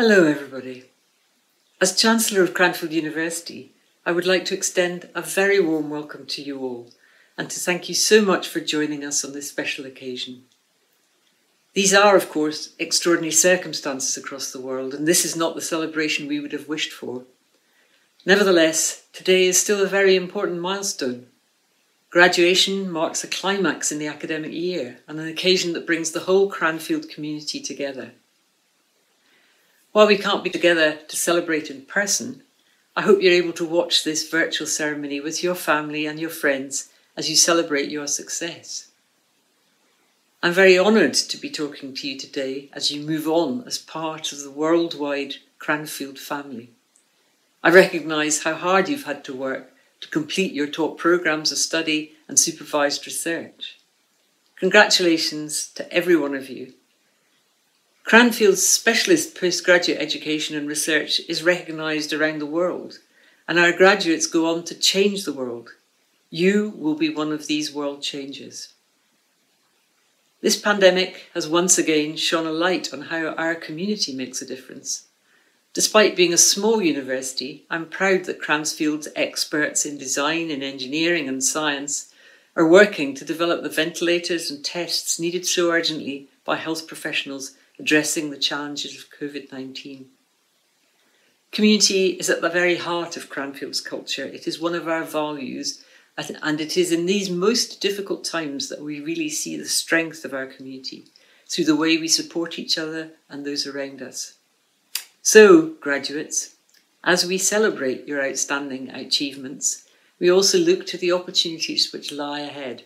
Hello, everybody. As Chancellor of Cranfield University, I would like to extend a very warm welcome to you all and to thank you so much for joining us on this special occasion. These are, of course, extraordinary circumstances across the world, and this is not the celebration we would have wished for. Nevertheless, today is still a very important milestone. Graduation marks a climax in the academic year and an occasion that brings the whole Cranfield community together. While we can't be together to celebrate in person, I hope you're able to watch this virtual ceremony with your family and your friends as you celebrate your success. I'm very honoured to be talking to you today as you move on as part of the worldwide Cranfield family. I recognise how hard you've had to work to complete your top programmes of study and supervised research. Congratulations to every one of you Cranfield's specialist postgraduate education and research is recognised around the world, and our graduates go on to change the world. You will be one of these world changers. This pandemic has once again shone a light on how our community makes a difference. Despite being a small university, I'm proud that Cranfield's experts in design and engineering and science are working to develop the ventilators and tests needed so urgently by health professionals addressing the challenges of COVID 19. Community is at the very heart of Cranfield's culture. It is one of our values, uh, and it is in these most difficult times that we really see the strength of our community through the way we support each other and those around us. So, graduates, as we celebrate your outstanding achievements, we also look to the opportunities which lie ahead.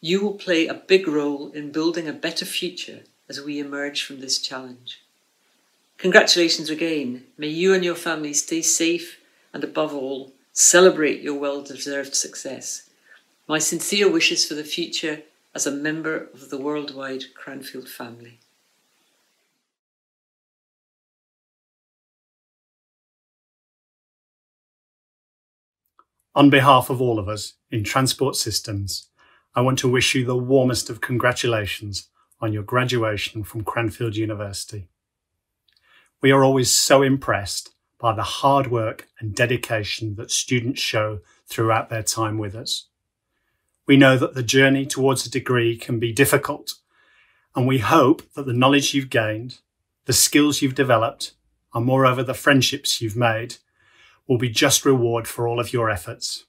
You will play a big role in building a better future as we emerge from this challenge. Congratulations again. May you and your family stay safe and, above all, celebrate your well deserved success. My sincere wishes for the future as a member of the worldwide Cranfield family. On behalf of all of us in Transport Systems, I want to wish you the warmest of congratulations on your graduation from Cranfield University. We are always so impressed by the hard work and dedication that students show throughout their time with us. We know that the journey towards a degree can be difficult, and we hope that the knowledge you've gained, the skills you've developed, and moreover the friendships you've made will be just reward for all of your efforts.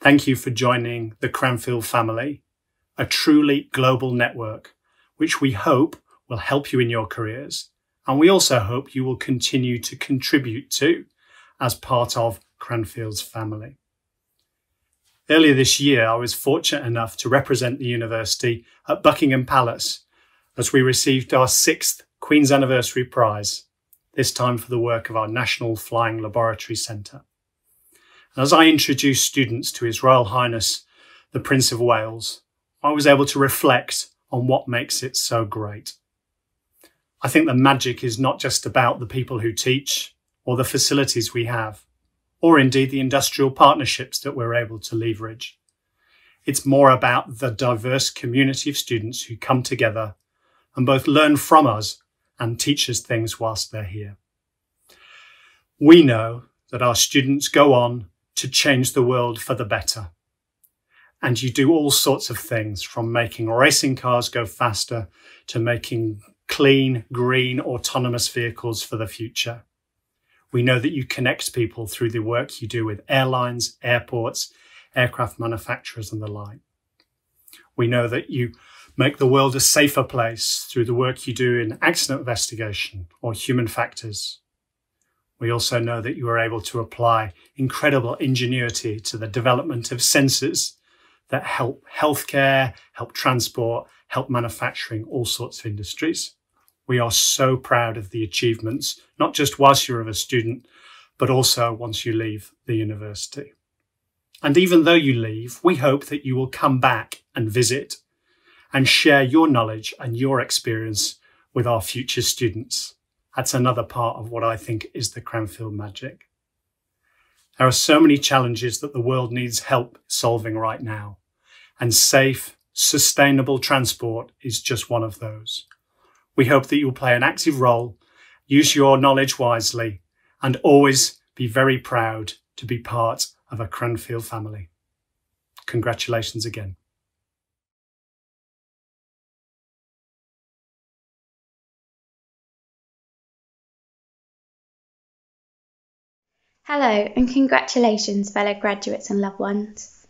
Thank you for joining the Cranfield family a truly global network, which we hope will help you in your careers. And we also hope you will continue to contribute to as part of Cranfield's family. Earlier this year, I was fortunate enough to represent the university at Buckingham Palace as we received our sixth Queen's Anniversary Prize, this time for the work of our National Flying Laboratory Centre. As I introduced students to His Royal Highness the Prince of Wales, I was able to reflect on what makes it so great. I think the magic is not just about the people who teach or the facilities we have, or indeed the industrial partnerships that we're able to leverage. It's more about the diverse community of students who come together and both learn from us and teach us things whilst they're here. We know that our students go on to change the world for the better and you do all sorts of things from making racing cars go faster to making clean, green, autonomous vehicles for the future. We know that you connect people through the work you do with airlines, airports, aircraft manufacturers, and the like. We know that you make the world a safer place through the work you do in accident investigation or human factors. We also know that you are able to apply incredible ingenuity to the development of sensors that help healthcare, help transport, help manufacturing, all sorts of industries. We are so proud of the achievements, not just whilst you're a student, but also once you leave the university. And even though you leave, we hope that you will come back and visit and share your knowledge and your experience with our future students. That's another part of what I think is the Cranfield magic. There are so many challenges that the world needs help solving right now, and safe, sustainable transport is just one of those. We hope that you'll play an active role use your knowledge wisely, and always be very proud to be part of a Cranfield family. Congratulations again. Hello and congratulations, fellow graduates and loved ones.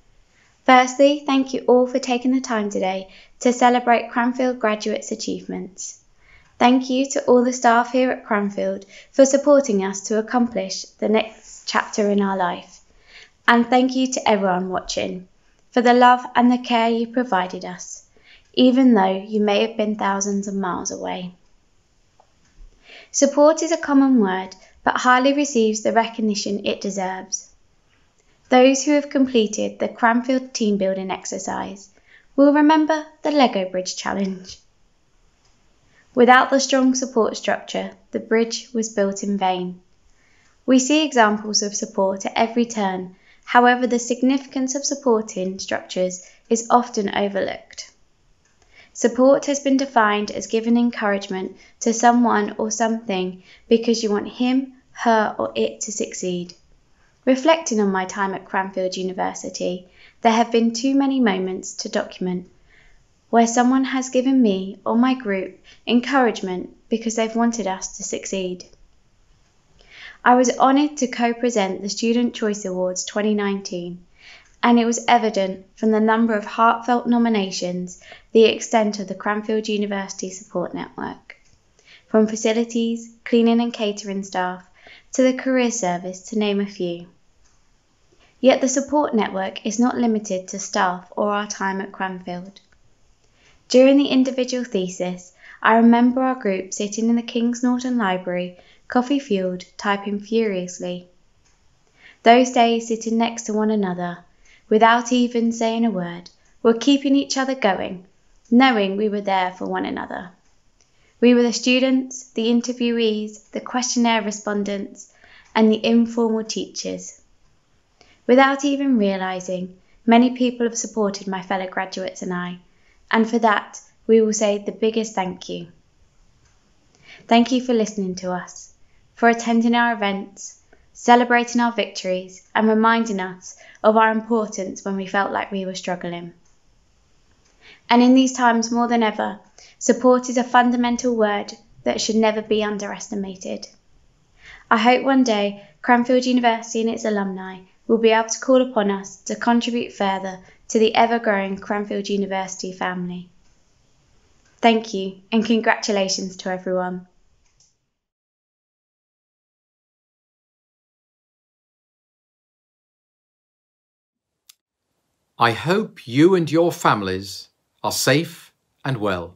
Firstly, thank you all for taking the time today to celebrate Cranfield graduates' achievements. Thank you to all the staff here at Cranfield for supporting us to accomplish the next chapter in our life. And thank you to everyone watching for the love and the care you provided us, even though you may have been thousands of miles away. Support is a common word but hardly receives the recognition it deserves. Those who have completed the Cranfield team building exercise will remember the Lego Bridge Challenge. Without the strong support structure, the bridge was built in vain. We see examples of support at every turn, however, the significance of supporting structures is often overlooked. Support has been defined as giving encouragement to someone or something because you want him, her, or it to succeed. Reflecting on my time at Cranfield University, there have been too many moments to document where someone has given me or my group encouragement because they've wanted us to succeed. I was honoured to co present the Student Choice Awards 2019 and it was evident from the number of heartfelt nominations the extent of the Cranfield University Support Network. From facilities, cleaning and catering staff, to the career service, to name a few. Yet the support network is not limited to staff or our time at Cranfield. During the individual thesis, I remember our group sitting in the King's Norton Library, coffee fueled, typing furiously. Those days sitting next to one another, without even saying a word, were keeping each other going, knowing we were there for one another. We were the students, the interviewees, the questionnaire respondents, and the informal teachers. Without even realizing, many people have supported my fellow graduates and I, and for that, we will say the biggest thank you. Thank you for listening to us, for attending our events, celebrating our victories, and reminding us of our importance when we felt like we were struggling. And in these times more than ever, support is a fundamental word that should never be underestimated. I hope one day Cranfield University and its alumni will be able to call upon us to contribute further to the ever growing Cranfield University family. Thank you and congratulations to everyone. I hope you and your families are safe and well.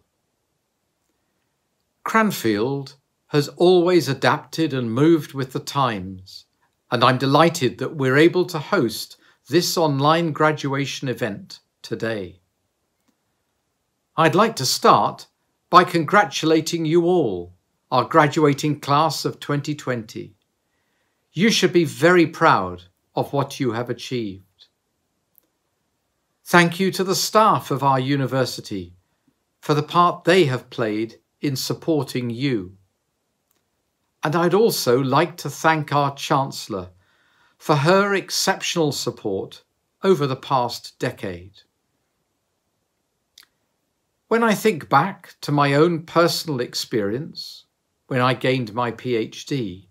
Cranfield has always adapted and moved with the times, and I'm delighted that we're able to host this online graduation event today. I'd like to start by congratulating you all, our graduating class of 2020. You should be very proud of what you have achieved. Thank you to the staff of our university for the part they have played in supporting you. And I'd also like to thank our Chancellor for her exceptional support over the past decade. When I think back to my own personal experience when I gained my PhD,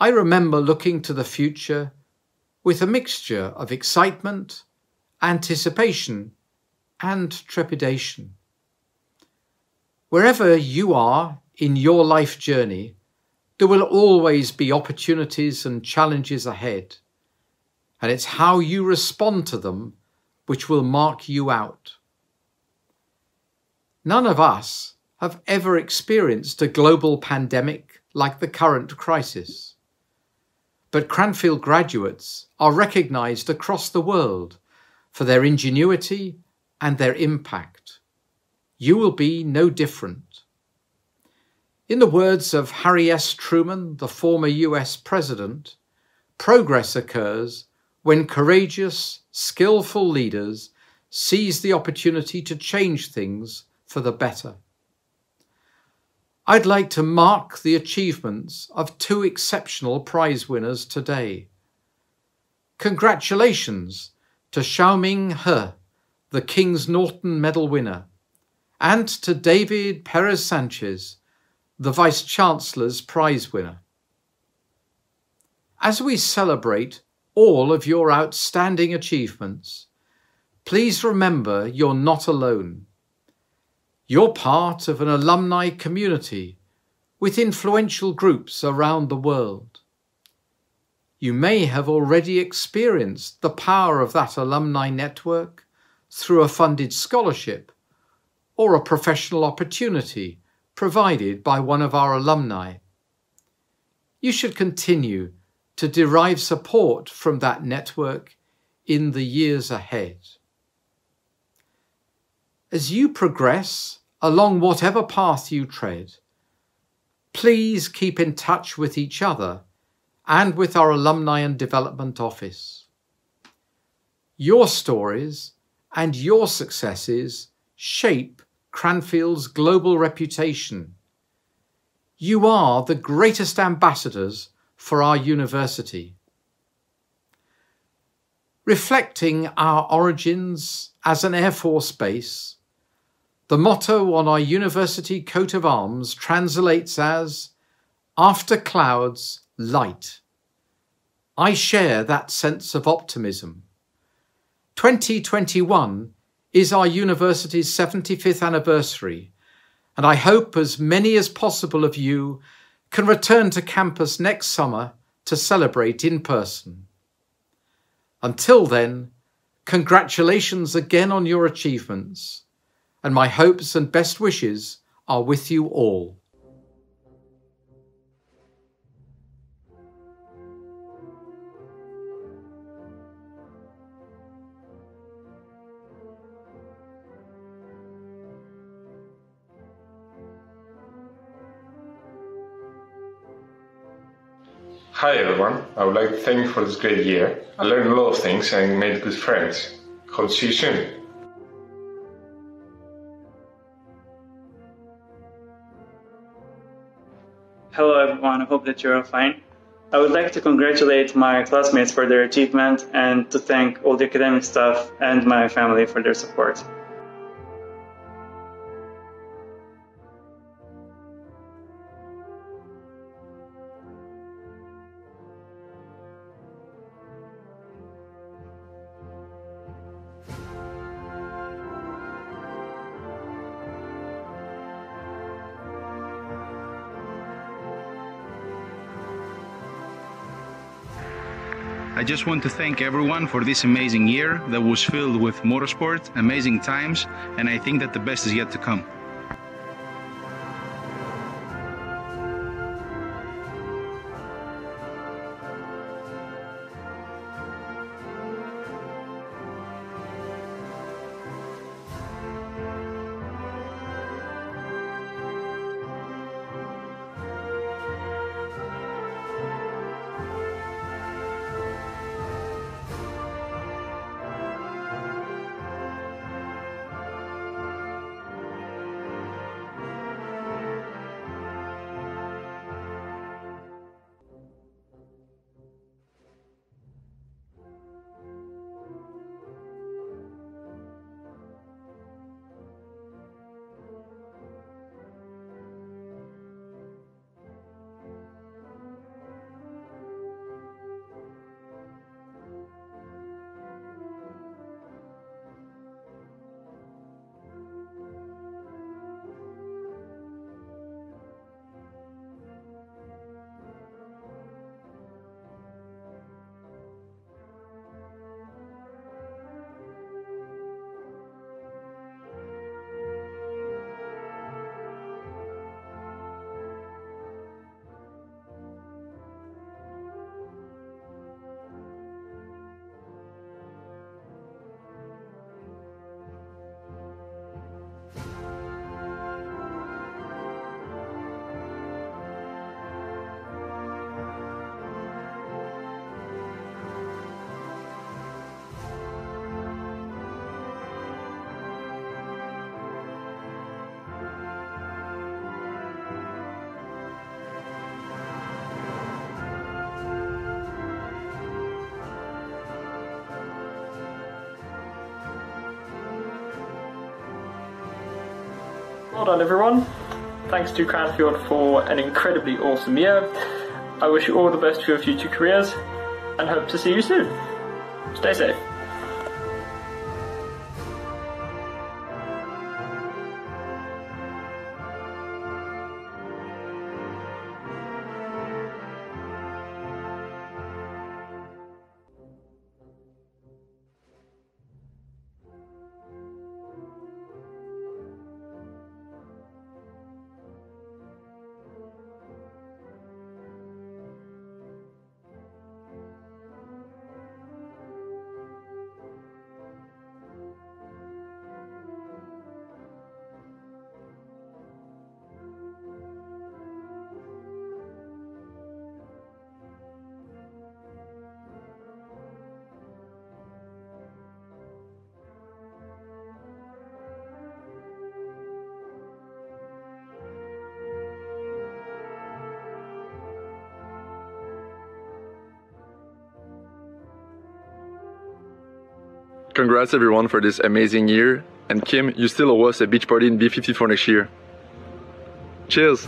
I remember looking to the future with a mixture of excitement anticipation, and trepidation. Wherever you are in your life journey, there will always be opportunities and challenges ahead, and it's how you respond to them which will mark you out. None of us have ever experienced a global pandemic like the current crisis. But Cranfield graduates are recognised across the world for their ingenuity and their impact. You will be no different. In the words of Harry S. Truman, the former US president, progress occurs when courageous, skillful leaders seize the opportunity to change things for the better. I'd like to mark the achievements of two exceptional prize winners today. Congratulations to Xiaoming He, the King's Norton Medal winner, and to David Perez Sanchez, the Vice Chancellor's prize winner. As we celebrate all of your outstanding achievements, please remember you're not alone. You're part of an alumni community with influential groups around the world. You may have already experienced the power of that alumni network through a funded scholarship or a professional opportunity provided by one of our alumni. You should continue to derive support from that network in the years ahead. As you progress along whatever path you tread, please keep in touch with each other and with our Alumni and Development Office. Your stories and your successes shape Cranfield's global reputation. You are the greatest ambassadors for our university. Reflecting our origins as an Air Force base, the motto on our university coat of arms translates as After clouds, light. I share that sense of optimism. 2021 is our university's 75th anniversary, and I hope as many as possible of you can return to campus next summer to celebrate in person. Until then, congratulations again on your achievements and my hopes and best wishes are with you all. Hi everyone, I would like to thank you for this great year. I learned a lot of things and made good friends. Hope to see you soon. Hello everyone, I hope that you're all fine. I would like to congratulate my classmates for their achievement and to thank all the academic staff and my family for their support. I just want to thank everyone for this amazing year that was filled with motorsport, amazing times, and I think that the best is yet to come. Well done, everyone. Thanks to Cranfield for an incredibly awesome year. I wish you all the best for your future careers and hope to see you soon. Stay safe. Congrats everyone for this amazing year. And Kim, you still owe us a beach party in B50 for next year. Cheers!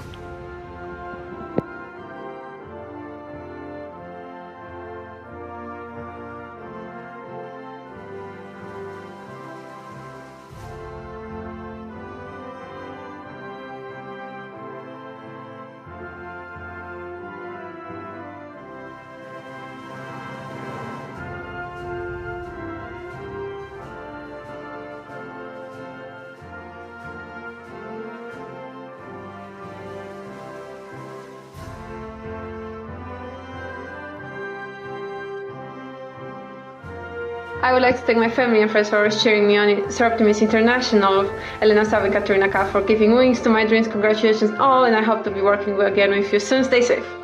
I would like to thank my family and friends for always cheering me on. Soroptimist International, Elena Sav and Katerina K for giving wings to my dreams. Congratulations all, and I hope to be working again with you soon. Stay safe.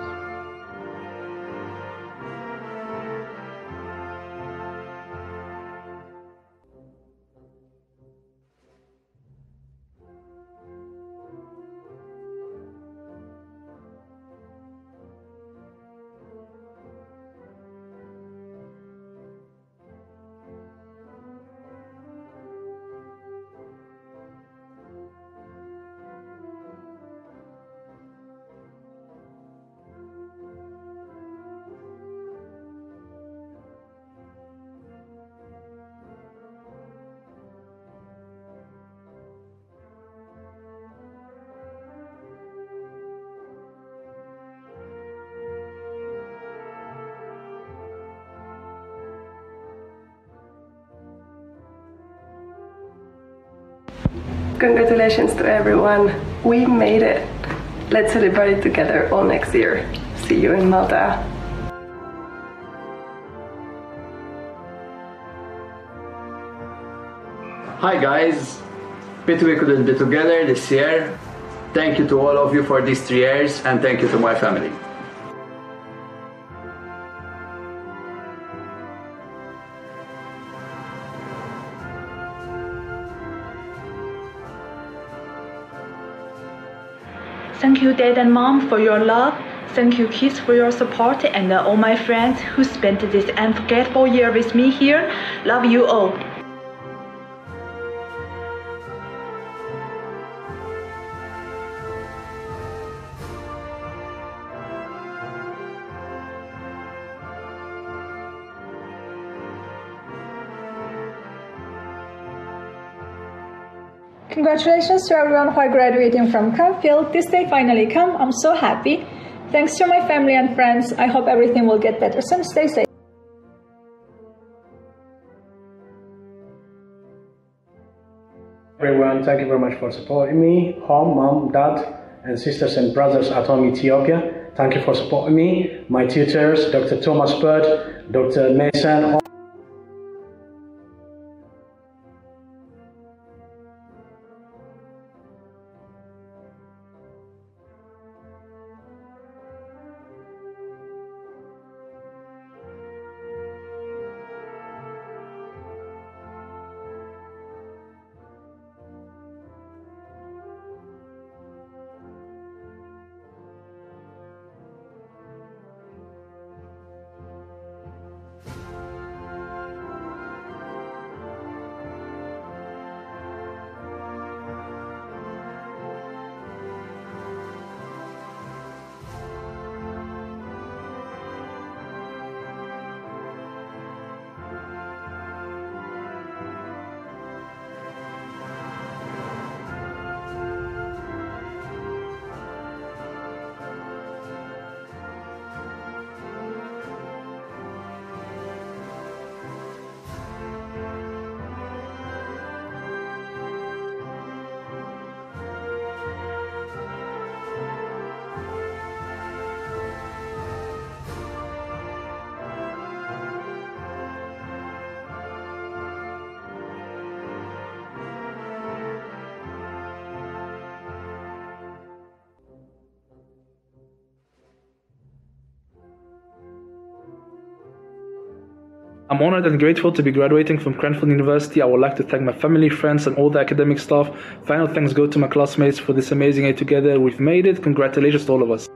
Congratulations to everyone. We made it. Let's celebrate together all next year. See you in Malta. Hi guys, we couldn't be together this year. Thank you to all of you for these three years and thank you to my family. Thank you, Dad and Mom, for your love. Thank you, kids, for your support, and uh, all my friends who spent this unforgettable year with me here. Love you all. Congratulations to everyone who are graduating from Cranfield. This day finally come. I'm so happy. Thanks to my family and friends. I hope everything will get better soon. Stay safe. Everyone, thank you very much for supporting me. Home, mom, dad, and sisters and brothers at home Ethiopia. Thank you for supporting me. My tutors, Dr. Thomas Bird, Dr. Mason. I'm honored and grateful to be graduating from Cranfield University. I would like to thank my family, friends, and all the academic staff. Final thanks go to my classmates for this amazing year together. We've made it. Congratulations to all of us.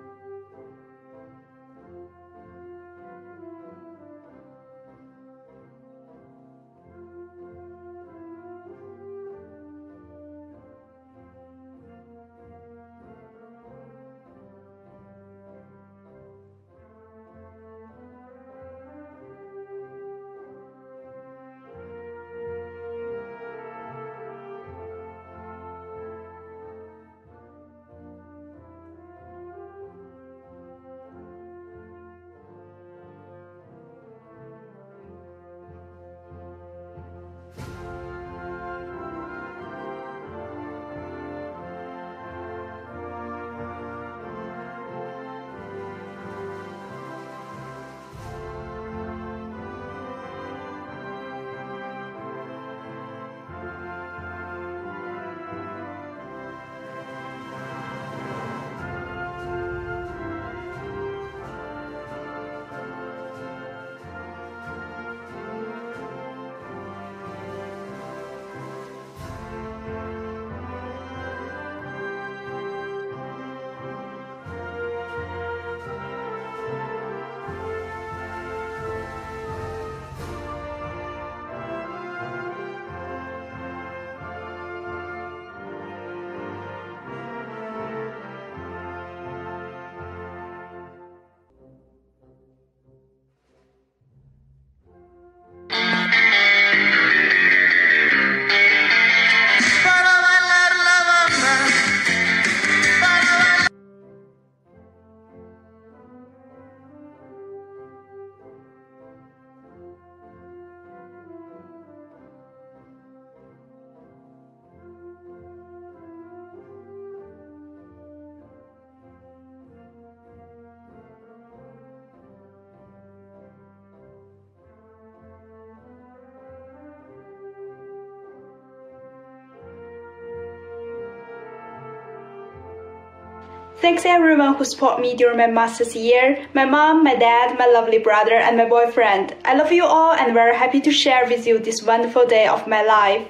Thanks everyone who supported me during my master's year, my mom, my dad, my lovely brother, and my boyfriend. I love you all and very happy to share with you this wonderful day of my life.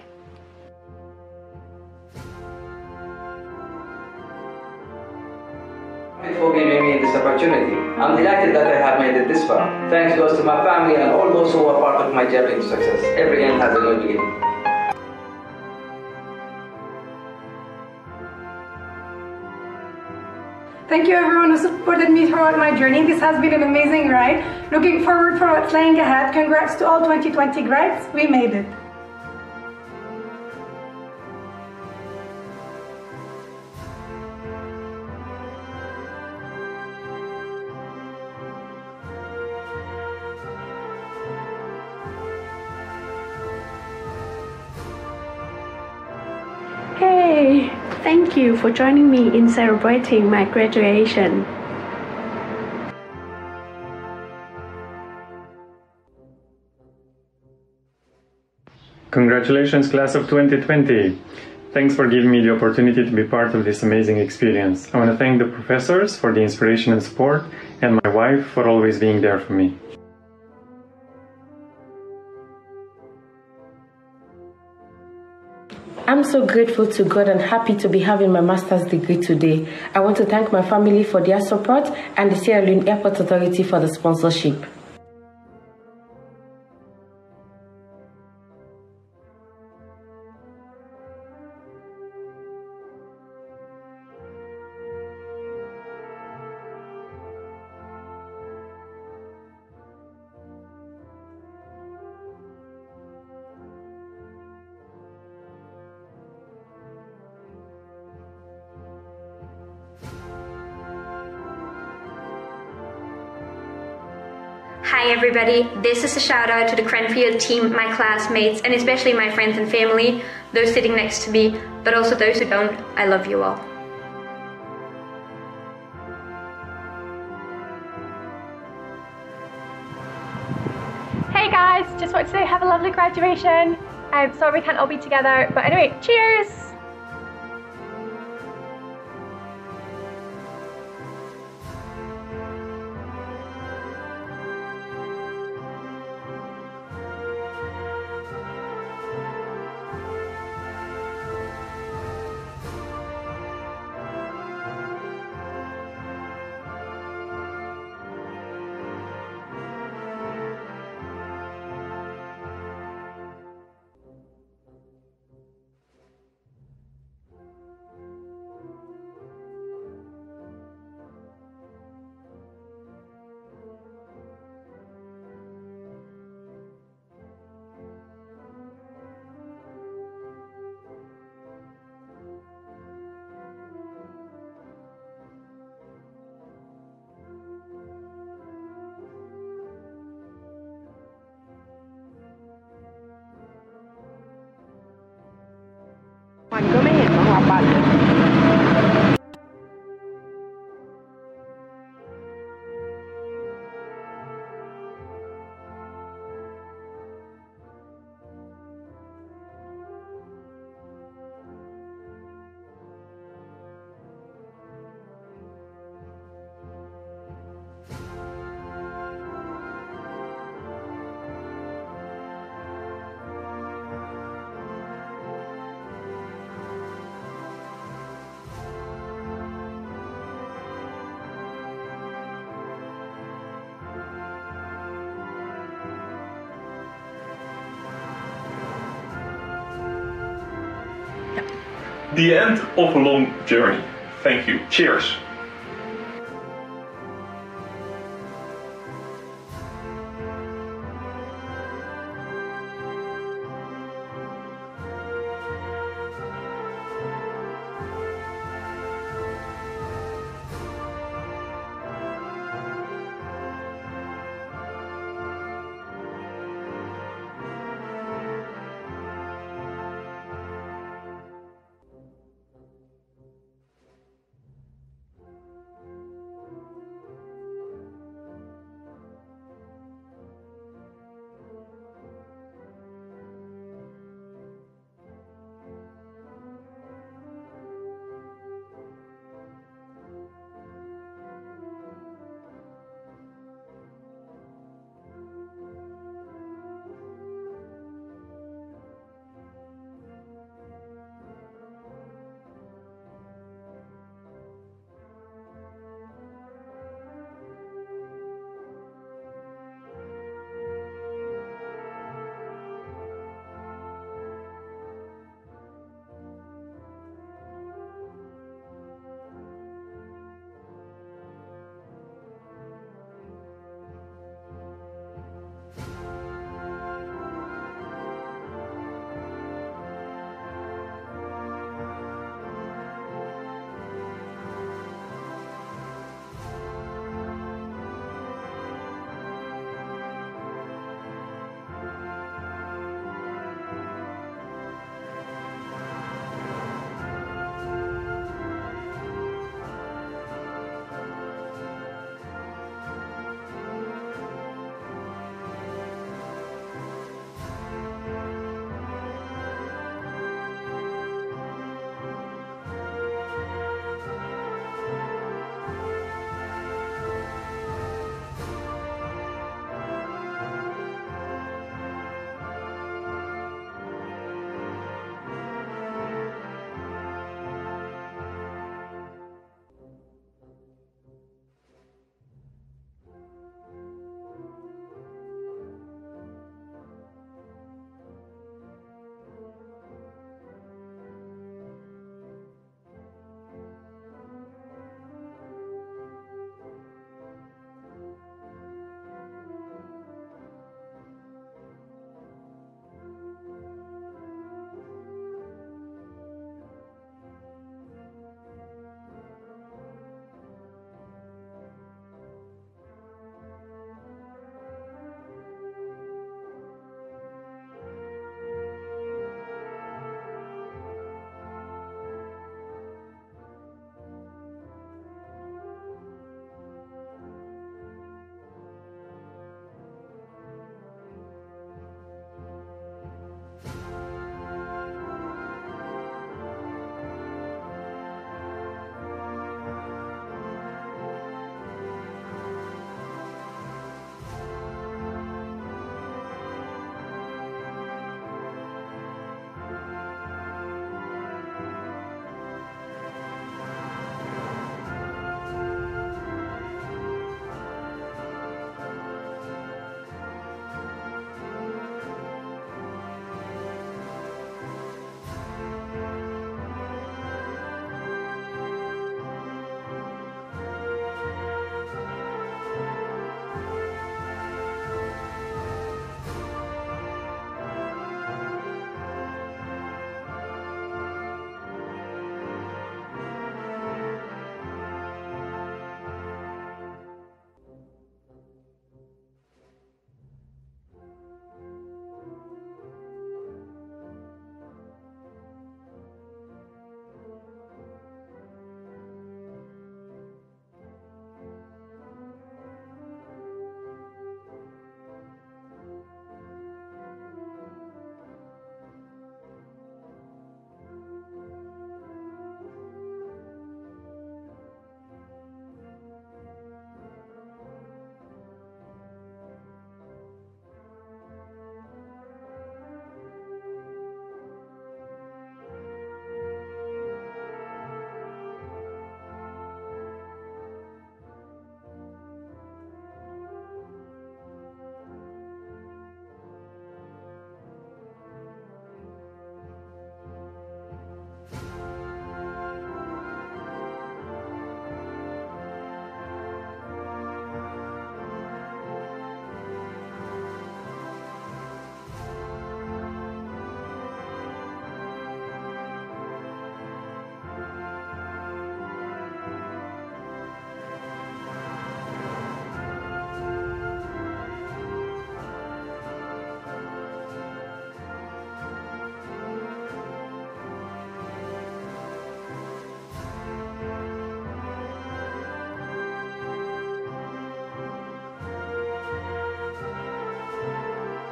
for giving me this opportunity. I'm delighted that I have made it this far. Thanks goes to my family and all those who were part of my journey to success. Every end has a new beginning. Thank you everyone who supported me throughout my journey. This has been an amazing ride. Looking forward for what's lying ahead. Congrats to all 2020 grads. We made it. For joining me in celebrating my graduation. Congratulations, class of 2020. Thanks for giving me the opportunity to be part of this amazing experience. I want to thank the professors for the inspiration and support, and my wife for always being there for me. I'm so grateful to God and happy to be having my master's degree today. I want to thank my family for their support and the Sierra Leone Airport Authority for the sponsorship. Everybody, this is a shout out to the Cranfield team, my classmates, and especially my friends and family, those sitting next to me, but also those who don't. I love you all. Hey guys, just want to say have a lovely graduation. I'm sorry we can't all be together, but anyway, cheers! มันก็ไม่เห็นต้องรับบัตรเลย The end of a long journey. Thank you. Cheers.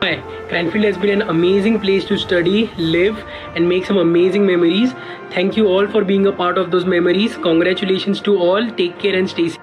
Hi, Cranfield has been an amazing place to study, live, and make some amazing memories. Thank you all for being a part of those memories. Congratulations to all. Take care and stay safe.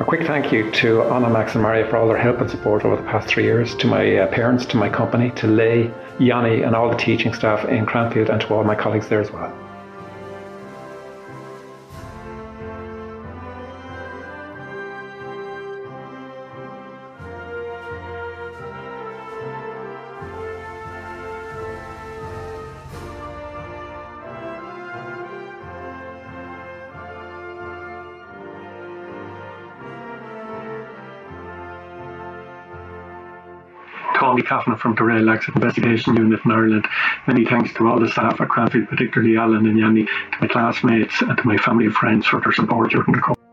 A quick thank you to Anna, Max, and Maria for all their help and support over the past three years, to my uh, parents, to my company, to Lay, Yanni, and all the teaching staff in Cranfield, and to all my colleagues there as well. Kavanagh from the Rail Accident Investigation Unit in Ireland. Many thanks to all the staff at Cranfield, particularly Alan and Yanni, to my classmates and to my family and friends for their support during the course.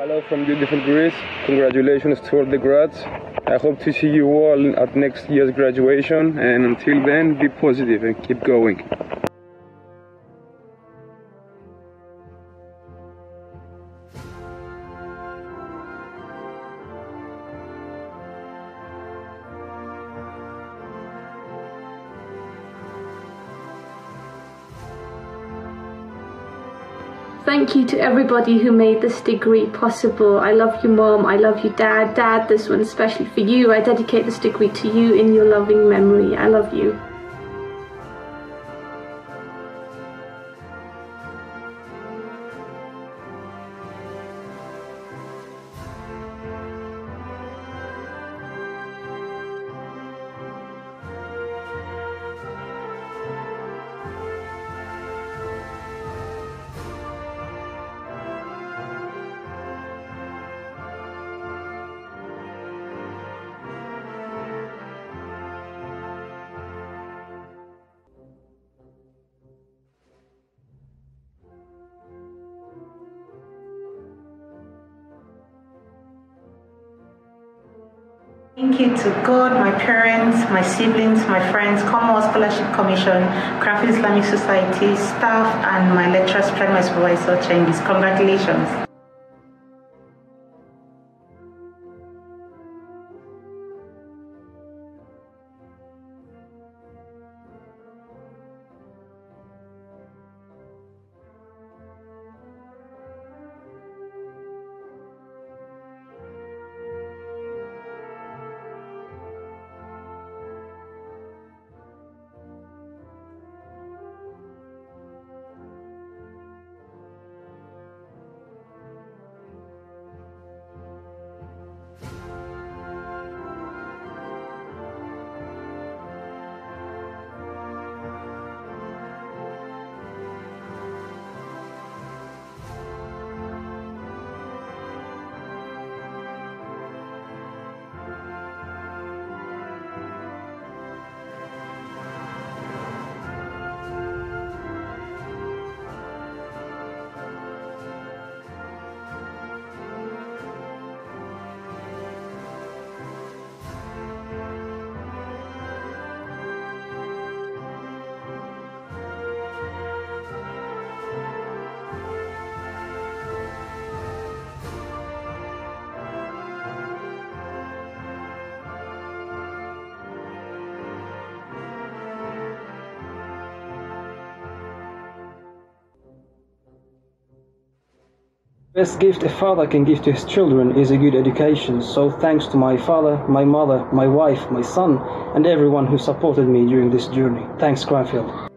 Hello from beautiful Greece. Congratulations to all the grads. I hope to see you all at next year's graduation. And until then, be positive and keep going. Thank you to everybody who made this degree possible. I love you, Mom. I love you, Dad. Dad, this one especially for you. I dedicate this degree to you in your loving memory. I love you. Thank you to God, my parents, my siblings, my friends, Commonwealth Scholarship Commission, Cranfield Islamic Society, staff, and my lecturers, especially my supervisor, Chengis. Congratulations. Best gift a father can give to his children is a good education. So thanks to my father, my mother, my wife, my son, and everyone who supported me during this journey. Thanks, Cranfield.